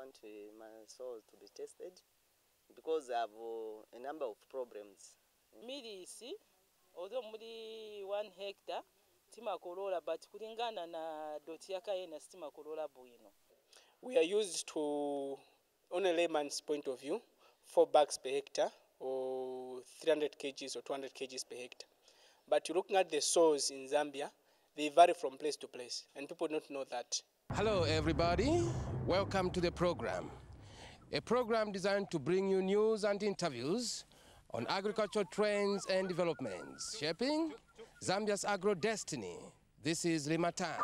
want uh, my soil to be tested because I have uh, a number of problems. milisi although muli 1 hectare timakolola but kulingana na doti yakayena sitimakolola bwino We are used to, on a layman's point of view, four bags per hectare or 300 kgs or 200 kgs per hectare. But you're looking at the soils in Zambia, they vary from place to place, and people don't know that. Hello, everybody. Welcome to the program. A program designed to bring you news and interviews on agricultural trends and developments, shaping Zambia's agro destiny. This is Lima Time.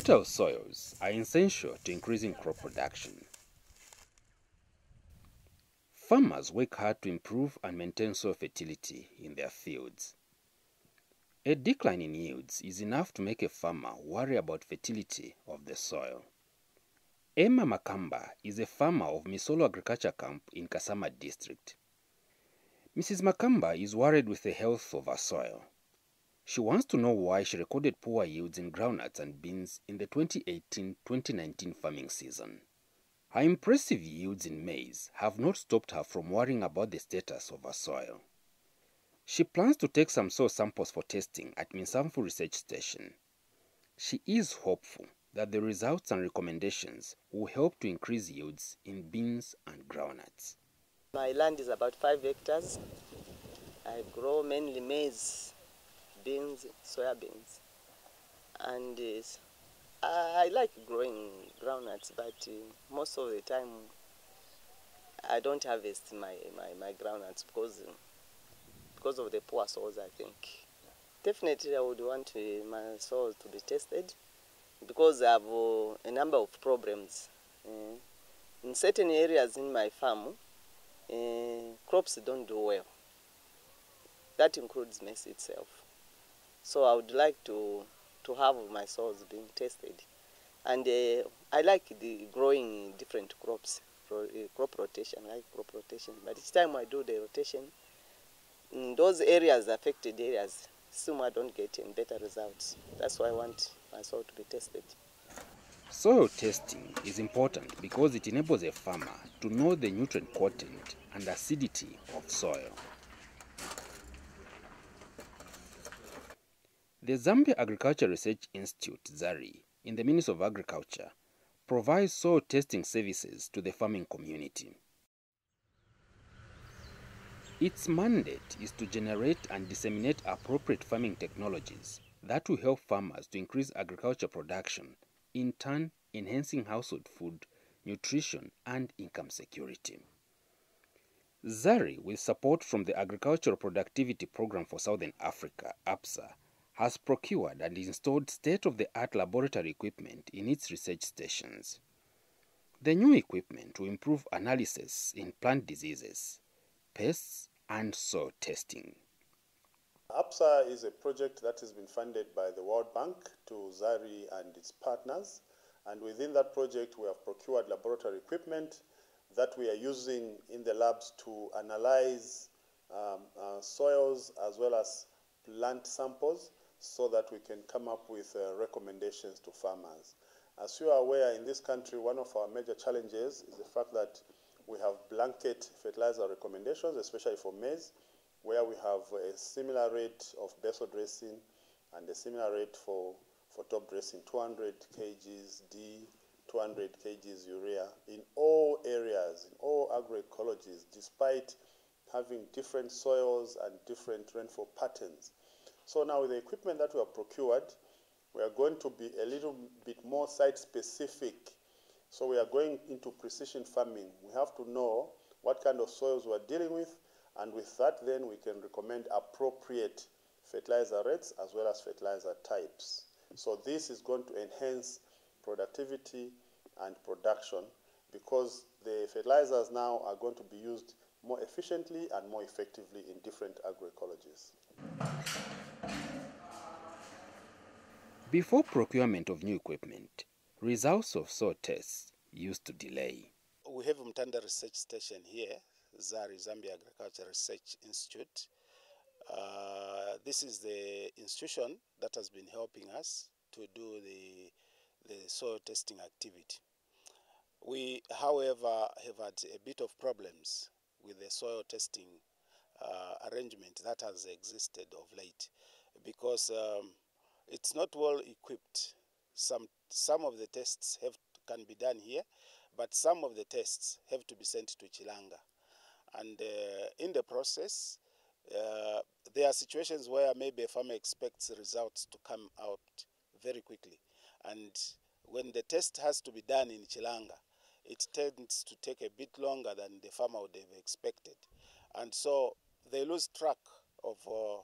Fertile soils are essential to increasing crop production. Farmers work hard to improve and maintain soil fertility in their fields. A decline in yields is enough to make a farmer worry about fertility of the soil. Emma Makamba is a farmer of Misolo Agriculture Camp in Kasama district. Mrs. Makamba is worried with the health of her soil. She wants to know why she recorded poor yields in groundnuts and beans in the 2018-2019 farming season. Her impressive yields in maize have not stopped her from worrying about the status of her soil. She plans to take some soil samples for testing at Misamfu Research Station. She is hopeful that the results and recommendations will help to increase yields in beans and groundnuts. My land is about five hectares. I grow mainly maize, beans, soya beans, and uh, I like growing groundnuts, but uh, most of the time I don't harvest my, my, my groundnuts because because of the poor soils. I think definitely I would want uh, my soil to be tested because I have uh, a number of problems uh, in certain areas in my farm. Uh, crops don't do well. That includes maize itself. So I would like to to have my soils being tested, and uh, I like the growing different crops, uh, crop rotation, like crop rotation. But each time I do the rotation, in those areas affected areas, still I don't get any better results. That's why I want my soil to be tested. Soil testing is important because it enables a farmer to know the nutrient content and acidity of soil. The Zambia Agriculture Research Institute, ZARI, in the Ministry of Agriculture, provides soil testing services to the farming community. Its mandate is to generate and disseminate appropriate farming technologies that will help farmers to increase agriculture production, in turn, enhancing household food, nutrition, and income security. ZARI, with support from the Agricultural Productivity Program for Southern Africa, APPSA, has procured and installed state of the art laboratory equipment in its research stations. The new equipment will improve analysis in plant diseases, pests, and soil testing. APPSA is a project that has been funded by the World Bank to ZARI and its partners. And within that project, we have procured laboratory equipment that we are using in the labs to analyze um, uh, soils as well as plant samples so that we can come up with uh, recommendations to farmers. As you are aware, in this country, one of our major challenges is the fact that we have blanket fertilizer recommendations, especially for maize, where we have a similar rate of basal dressing and a similar rate for, for top dressing, 200 kgs D, 200 kgs urea in all areas, in all agroecologies, despite having different soils and different rainfall patterns. So now with the equipment that we have procured, we are going to be a little bit more site specific. So we are going into precision farming. We have to know what kind of soils we are dealing with, and with that then we can recommend appropriate fertilizer rates as well as fertilizer types. So this is going to enhance productivity and production because the fertilizers now are going to be used more efficiently and more effectively in different agroecologies. Before procurement of new equipment, results of soil tests used to delay. We have Mutanda Research Station here, ZARI, Zambia Agriculture Research Institute. Uh, this is the institution that has been helping us to do the, the soil testing activity. We, however, have had a bit of problems with the soil testing uh, arrangement that has existed of late because um, it's not well equipped. Some, some of the tests have, can be done here, but some of the tests have to be sent to Chilanga. And uh, in the process, uh, there are situations where maybe a farmer expects results to come out very quickly. And when the test has to be done in Chilanga, it tends to take a bit longer than the farmer would have expected. And so they lose track of uh,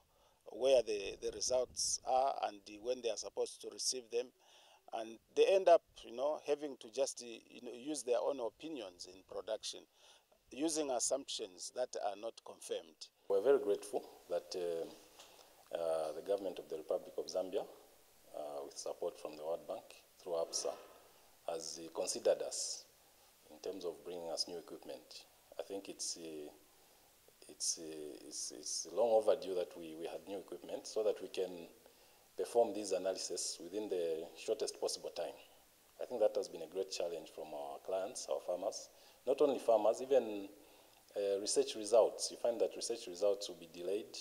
where the, the results are and when they are supposed to receive them. And they end up, you know, having to just you know, use their own opinions in production, using assumptions that are not confirmed. We're very grateful that uh, uh, the government of the Republic of Zambia, uh, with support from the World Bank through APPSA, has considered us in terms of bringing us new equipment. I think it's it's, it's, it's long overdue that we, we had new equipment so that we can perform these analysis within the shortest possible time. I think that has been a great challenge from our clients, our farmers. Not only farmers, even uh, research results. You find that research results will be delayed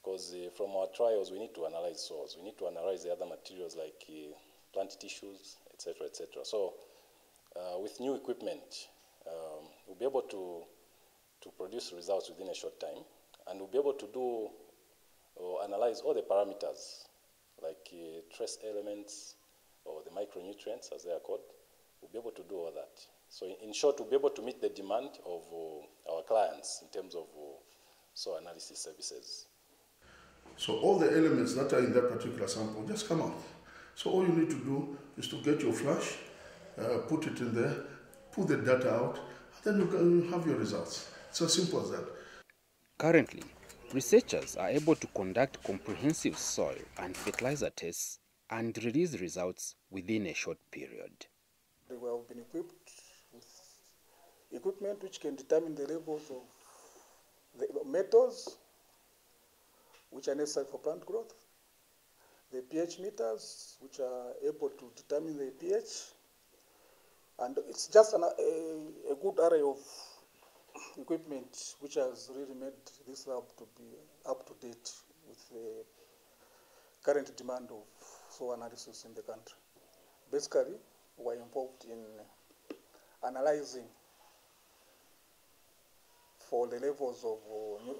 because uh, from our trials we need to analyze soils. We need to analyze the other materials like uh, plant tissues, etc., etc. So uh, with new equipment, um, we'll be able to, to produce results within a short time, and we'll be able to do or analyze all the parameters, like uh, trace elements or the micronutrients, as they are called. We'll be able to do all that. So in, short, we'll be able to meet the demand of uh, our clients in terms of uh, soil analysis services. So all the elements that are in that particular sample just come out. So all you need to do is to get your flash, uh, put it in there, pull the data out, and then you can have your results. It's as simple as that. Currently, researchers are able to conduct comprehensive soil and fertilizer tests and release results within a short period. We have been equipped with equipment which can determine the levels of the metals which are necessary for plant growth, the pH meters which are able to determine the pH, and it's just an, a, a good array of equipment which has really made this lab to be up to date with the current demand of soil analysis in the country. Basically, we're involved in analyzing for the levels of uh,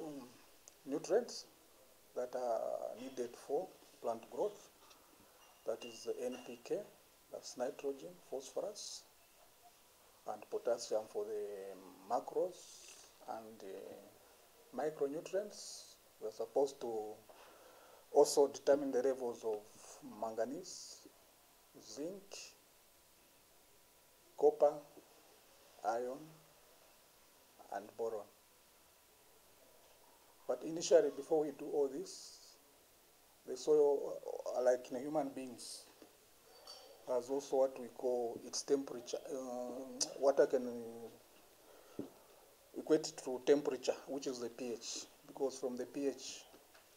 nutrients that are needed for plant growth. That is the NPK, that's nitrogen, phosphorus, and potassium for the macros and the micronutrients. We're supposed to also determine the levels of manganese, zinc, copper, iron, and boron. But initially, before we do all this, the soil, like in human beings, has also what we call its temperature. Uh, water can equate to temperature, which is the pH, because from the pH,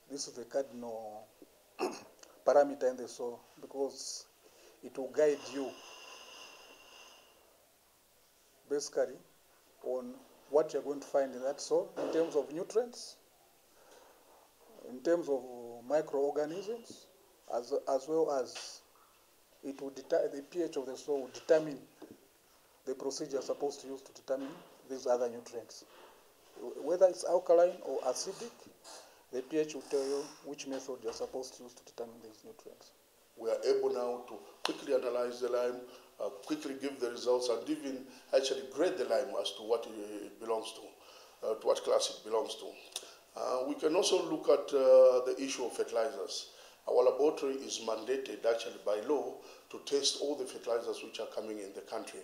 this is the cardinal parameter in the soil, because it will guide you basically on what you're going to find in that soil in terms of nutrients, in terms of microorganisms, as, as well as it will the pH of the soil will determine the procedure supposed to use to determine these other nutrients. Whether it's alkaline or acidic, the pH will tell you which method you're supposed to use to determine these nutrients. We are able now to quickly analyze the lime, uh, quickly give the results, and even actually grade the lime as to what it belongs to, uh, to what class it belongs to. Uh, we can also look at uh, the issue of fertilizers. Our laboratory is mandated actually by law to test all the fertilizers which are coming in the country,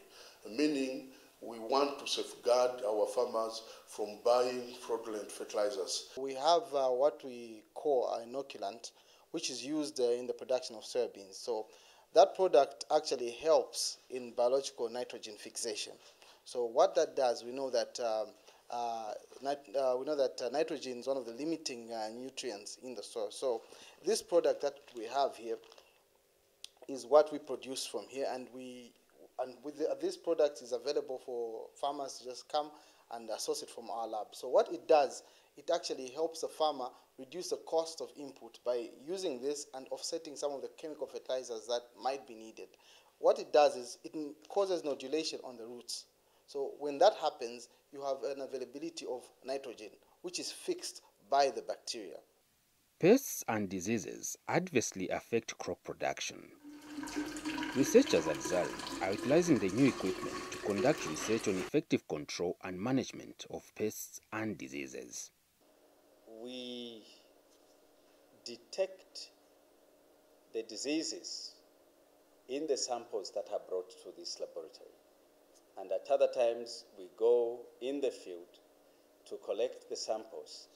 meaning we want to safeguard our farmers from buying fraudulent fertilizers. We have uh, what we call an inoculant, which is used uh, in the production of soybeans. So that product actually helps in biological nitrogen fixation. So what that does, we know that um, we know that uh, nitrogen is one of the limiting uh, nutrients in the soil. So this product that we have here is what we produce from here, and we and with the, this product is available for farmers to just come and uh, source it from our lab. So what it does, it actually helps the farmer reduce the cost of input by using this and offsetting some of the chemical fertilizers that might be needed. What it does is it causes nodulation on the roots. So when that happens, you have an availability of nitrogen, which is fixed by the bacteria. Pests and diseases adversely affect crop production. Researchers at ZARI are utilizing the new equipment to conduct research on effective control and management of pests and diseases. we detect the diseases in the samples that are brought to this laboratory. And at other times, we go in the field to collect the samples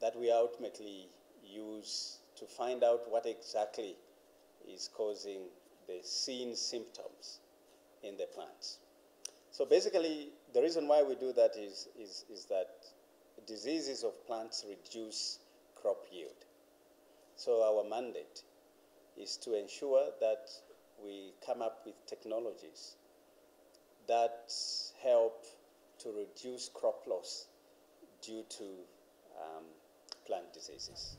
that we ultimately use to find out what exactly is causing the seen symptoms in the plants. So basically, the reason why we do that is, is, is that diseases of plants reduce crop yield. So our mandate is to ensure that we come up with technologies that help to reduce crop loss due to um, plant diseases.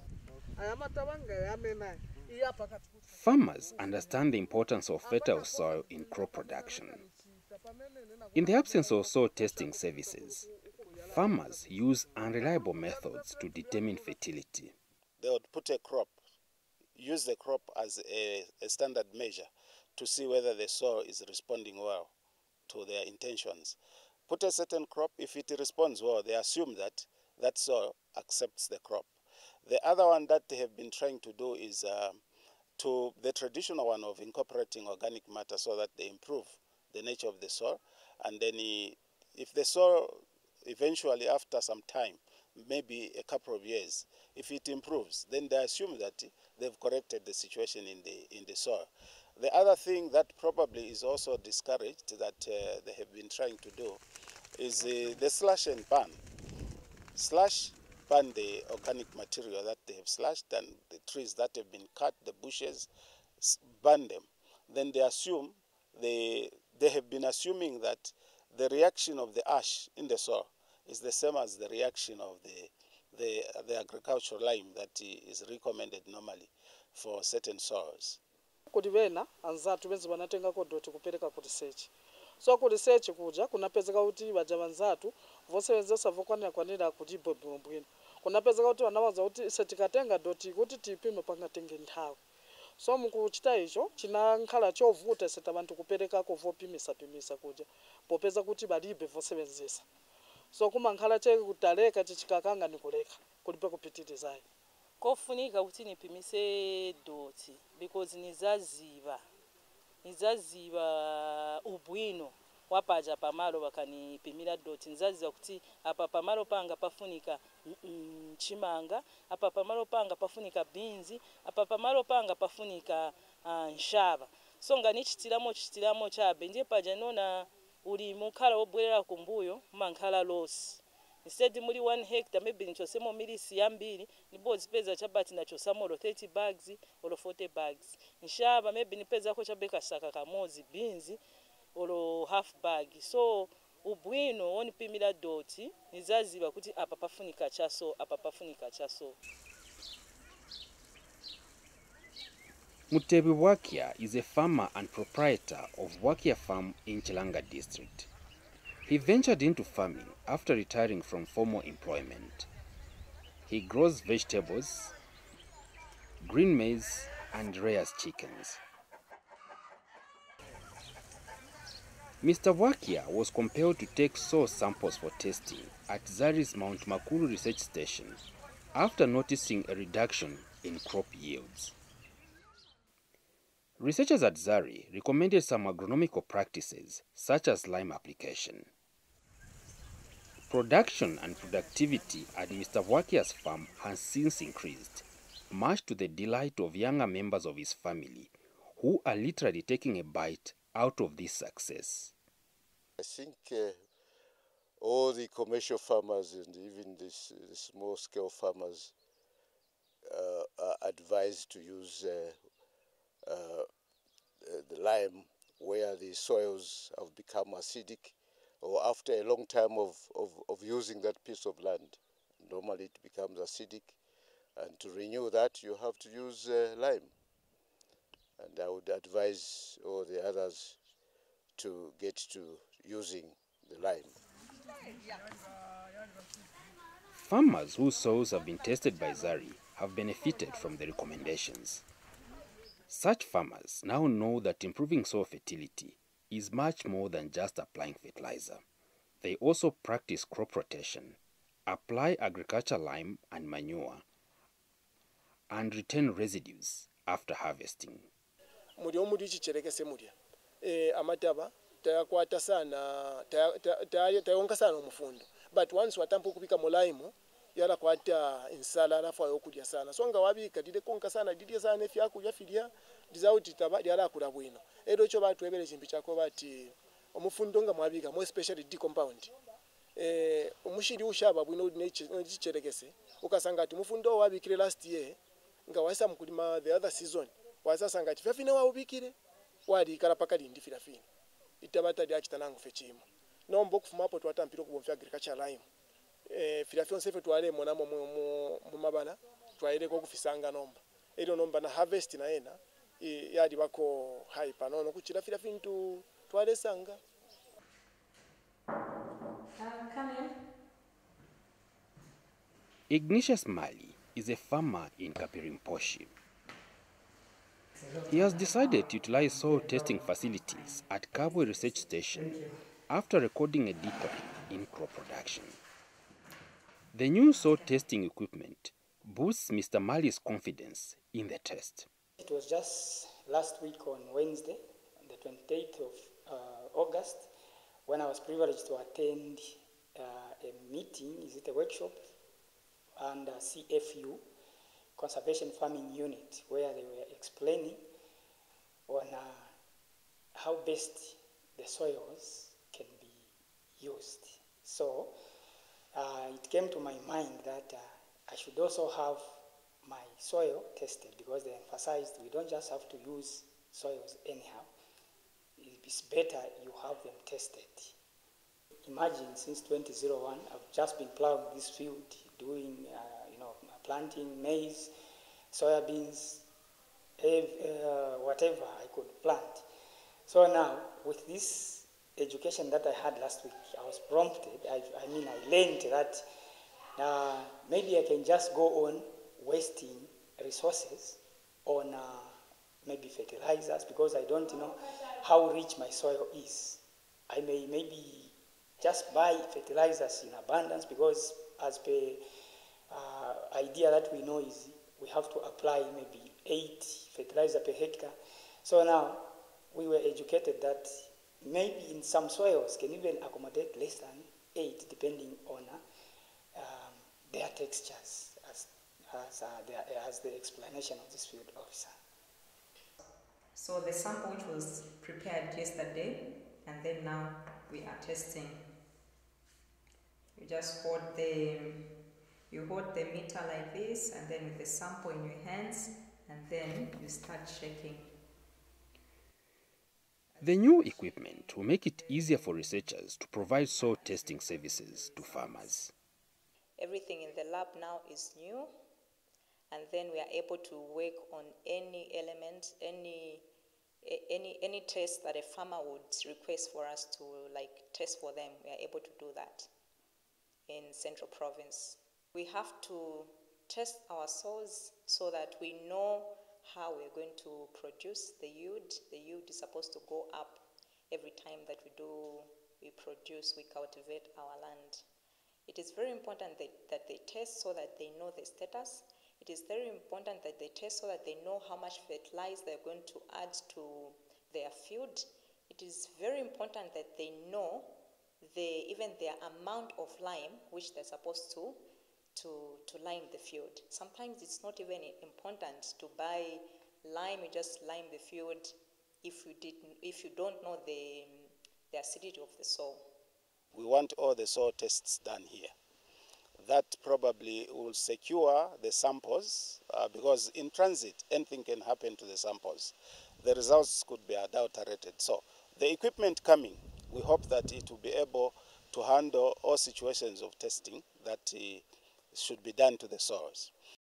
Farmers understand the importance of fertile soil in crop production. In the absence of soil testing services, farmers use unreliable methods to determine fertility. They would put a crop, use the crop as a, a standard measure to see whether the soil is responding well to their intentions. Put a certain crop, if it responds well, they assume that that soil accepts the crop. The other one that they have been trying to do is um, to the traditional one of incorporating organic matter so that they improve the nature of the soil. And then if the soil eventually, after some time, maybe a couple of years, if it improves, then they assume that they've corrected the situation in the in the soil. The other thing that probably is also discouraged that uh, they have been trying to do is uh, the slash and burn. Slash, burn the organic material that they have slashed and the trees that have been cut, the bushes, burn them. Then they assume they they have been assuming that the reaction of the ash in the soil is the same as the reaction of the the, the agricultural lime that is recommended normally for certain soils. Kuti vena anzathu venzi vanatengako dothi kupereka ku research so ku research kuja kunapezeka kuti vaja vanzatu vosevenzesa vokwanira kwanira kuti bwino kunapezeka kuti vanawaza kuti ise dothi kuti tipime pangatenge nthawi. So mukuchita icho chinankhala chovuta seta vanthu kuperekako vopimisa pimisa kuja popeza kuti valibe vosevenzesa. So kumankhala cheke kutaleka chichikakanga nikuleka kulibe kupitirizayi kofunika kuti nipimise doti because nizaziva nizaziva ubwino wapaja pamalo wakanipimira doti nizaziva kuti apa pamalo panga pafunika mm, chimanga apa pamalo panga pafunika binzi apa pamalo panga pafunika uh, nshava so nga nichitiramo chitiramo chabe ndiye paja nona uli mukhala wobwerera kumbuyo umankhala losi instead muli 1 hectare maybe nichosemo milisi yambiri nibozipeza chabati nachosamo olo 30 bags olo 40 bags. Nshava maybe nipezako chabe kasaka kamodzi beans olo half bag. So ubwino wonipimira dothi nizaziva kuti apa pafunika chaso apa pafunika chaso. Mutebi Wakia is a farmer and proprietor of Wakia Farm in Chilanga district. He ventured into farming after retiring from formal employment. He grows vegetables, green maize, and rears chickens. Mr. Wakia was compelled to take soil samples for testing at Zari's Mount Makulu research station after noticing a reduction in crop yields. Researchers at ZARI recommended some agronomical practices, such as lime application. Production and productivity at Mr. Wakia's farm has since increased, much to the delight of younger members of his family, who are literally taking a bite out of this success. I think uh, all the commercial farmers and even this, the small scale farmers uh, are advised to use uh, uh, the lime where the soils have become acidic or after a long time of, of, of using that piece of land. Normally it becomes acidic and to renew that you have to use uh, lime. And I would advise all the others to get to using the lime. Farmers whose soils have been tested by ZARI have benefited from the recommendations. Such farmers now know that improving soil fertility is much more than just applying fertilizer. They also practice crop rotation, apply agriculture lime and manure, and retain residues after harvesting. muli omuli chicherekese mulya e, amataba tayakwata sana taya- taya- taya- tayonga sana omufundo but once watampa okubika mulaimu yalakwata ensala alafu ayokulya sana so nga wabika lilekonka sana lilya sana efyakulya filya taba lyalakula bwino. Era ekyo batwebera ekintu kyako bati omufundo nga mwabika mo especially d compound. Eh, omushiri ushaba bwino nechicherekese ukasanga ati mufundo wabikire last year nga waisa mkulima the other season wasasanga ati fyafine waubikire walikala paka lindi filafini. Itabata lyachitanangu fe chimo nomba okufumapo twatampire okuba mufya agriculture line. Eh, filafyo sefe twale monamo mu- mabala twayireko okufisanga nomba. Eryo nomba na harvest nayena yali bako hype nono kuchira filafintu twalesanga uh, Ignatius Mali is a farmer in Kapiri Mposhi. He has decided to utilize soil testing facilities at Kabwe Research Station after recording a decline in crop production. The new soil testing equipment boosts Mr. Mali's confidence in the test. It was just last week on Wednesday, the 28th of uh, August, when I was privileged to attend uh, a meeting, is it a workshop, under CFU, Conservation Farming Unit, where they were explaining on uh, how best the soils can be used. So uh, it came to my mind that uh, I should also have my soil tested because they emphasized we don't just have to use soils anyhow. It's better you have them tested. Imagine since 2001, I've just been plowing this field, doing, uh, you know, planting maize, soybeans, uh, whatever I could plant. So now, with this education that I had last week, I was prompted, I, I mean, I learned that uh, maybe I can just go on wasting resources on uh, maybe fertilizers because I don't know how rich my soil is. I may maybe just buy fertilizers in abundance because as per uh, idea that we know is we have to apply maybe eight fertilizer per hectare. So now we were educated that maybe in some soils can even accommodate less than eight depending on uh, um, their textures as, as, uh, their, as the explanation of this field officer. So the sample which was prepared yesterday, and then now we are testing. You just hold the you hold the meter like this, and then with the sample in your hands, and then you start shaking. The new equipment will make it easier for researchers to provide soil testing services to farmers. Everything in the lab now is new, and then we are able to work on any element, any any any test that a farmer would request for us to like test for them. We are able to do that in Central Province. We have to test our soils so that we know how we're going to produce the yield. The yield is supposed to go up every time that we do we produce, we cultivate our land. It is very important that, that they test so that they know the status. It is very important that they test so that they know how much fertilizer they're going to add to their field. It is very important that they know the, even the amount of lime which they're supposed to, to, to lime the field. Sometimes it's not even important to buy lime, you just lime the field if you, did, if you don't know the, the acidity of the soil. We want all the soil tests done here. That probably will secure the samples uh, because in transit, anything can happen to the samples. The results could be adulterated. So the equipment coming, we hope that it will be able to handle all situations of testing that uh, should be done to the soils.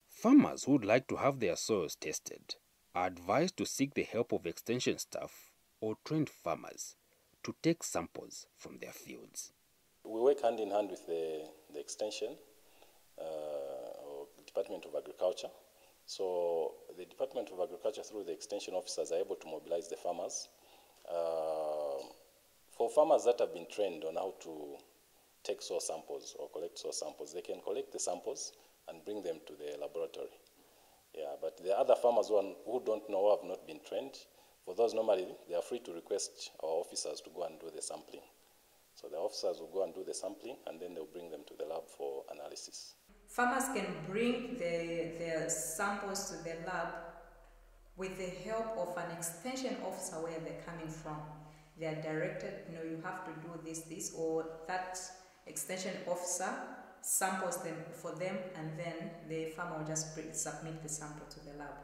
Farmers who would like to have their soils tested are advised to seek the help of extension staff or trained farmers to take samples from their fields. We work hand in hand with the, the extension uh, Department of Agriculture. So the Department of Agriculture through the extension officers are able to mobilize the farmers. Uh, for farmers that have been trained on how to take soil samples or collect soil samples, they can collect the samples and bring them to the laboratory. Yeah, but the other farmers who, are, who don't know, have not been trained, for those normally, they are free to request our officers to go and do the sampling. So the officers will go and do the sampling and then they'll bring them to the lab for analysis. Farmers can bring the, their samples to the lab with the help of an extension officer where they're coming from. They are directed, you know, you have to do this, this, or that extension officer samples them for them and then the farmer will just submit the sample to the lab.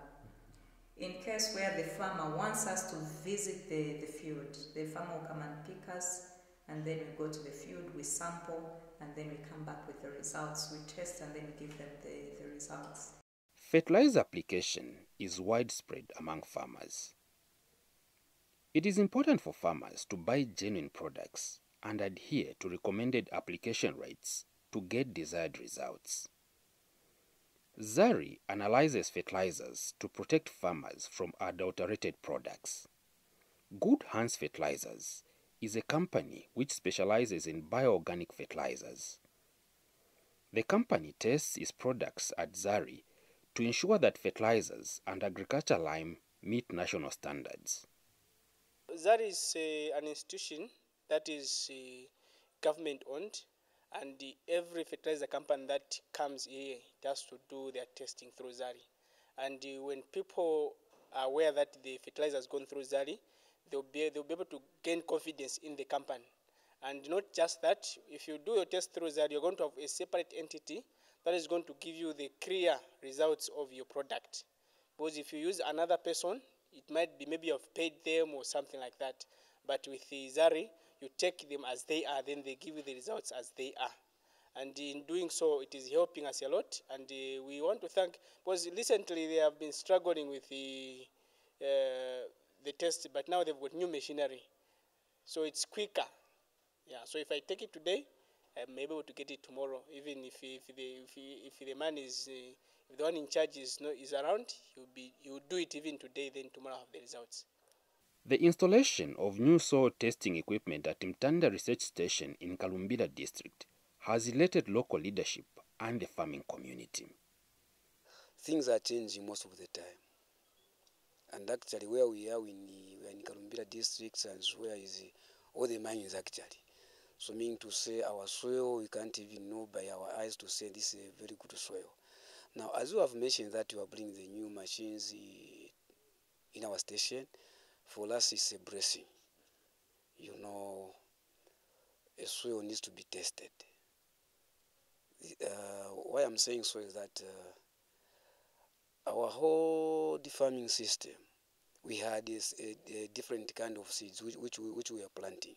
In case where the farmer wants us to visit the, the field, the farmer will come and pick us and then we go to the field, we sample, and then we come back with the results. We test and then we give them the, the results. Fertilizer application is widespread among farmers. It is important for farmers to buy genuine products and adhere to recommended application rates to get desired results. ZARI analyzes fertilizers to protect farmers from adulterated products. Good Hands Fertilizers is a company which specializes in bioorganic fertilizers. The company tests its products at ZARI to ensure that fertilizers and agriculture lime meet national standards. ZARI is uh, an institution that is uh, government owned and the, every fertilizer company that comes here has to do their testing through ZARI. And uh, when people are aware that the fertilizer has gone through ZARI, they'll be, they'll be able to gain confidence in the company. And not just that, if you do your test through ZARI, you're going to have a separate entity that is going to give you the clear results of your product. Because if you use another person, it might be maybe you've paid them or something like that. But with the ZARI, you take them as they are, then they give you the results as they are. And in doing so, it is helping us a lot. And uh, we want to thank, because recently they have been struggling with the, uh, the test, but now they've got new machinery. So it's quicker. Yeah, so if I take it today, I'm able to get it tomorrow. Even if, if, the, if, if the man is, uh, if the one in charge is, no, is around, he'll, be, he'll do it even today, then tomorrow i have the results. The installation of new soil testing equipment at Mutanda Research Station in Kalumbila district has elated local leadership and the farming community. Things are changing most of the time. And actually where we are, in, we are in Kalumbira district and where is all the mines actually. So meaning to say our soil, we can't even know by our eyes to say this is a very good soil. Now, as you have mentioned that you are bringing the new machines in our station, for us it's a blessing. You know, a soil needs to be tested. Uh, why I'm saying so is that uh, our whole farming system, we had this, a, a, different kind of seeds which, which, we, which we are planting.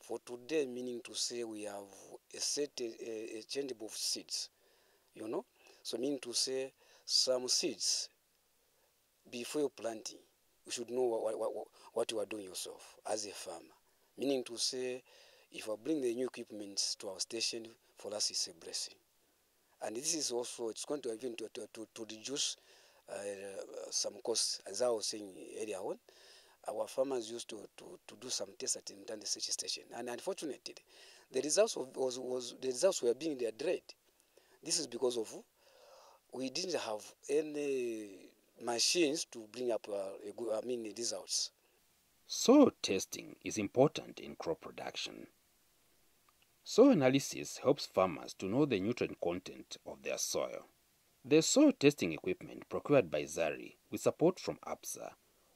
For today, meaning to say we have a set a, a changeable seeds, you know. So meaning to say some seeds before you're planting, you should know what, what, what you are doing yourself as a farmer. Meaning to say, if I bring the new equipment to our station, for us it's a blessing. And this is also, it's going to even to, to, to, to reduce uh, some costs, as I was saying earlier on. Our farmers used to, to, to do some tests at the research station. And unfortunately, the results, of, was, was, the results were being delayed. This is because of we didn't have any machines to bring up uh, I mean, results. Soil testing is important in crop production. Soil analysis helps farmers to know the nutrient content of their soil. The soil testing equipment procured by ZARI with support from APSA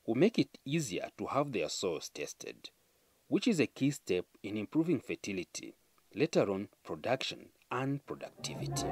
will make it easier to have their soils tested, which is a key step in improving fertility, later on production and productivity.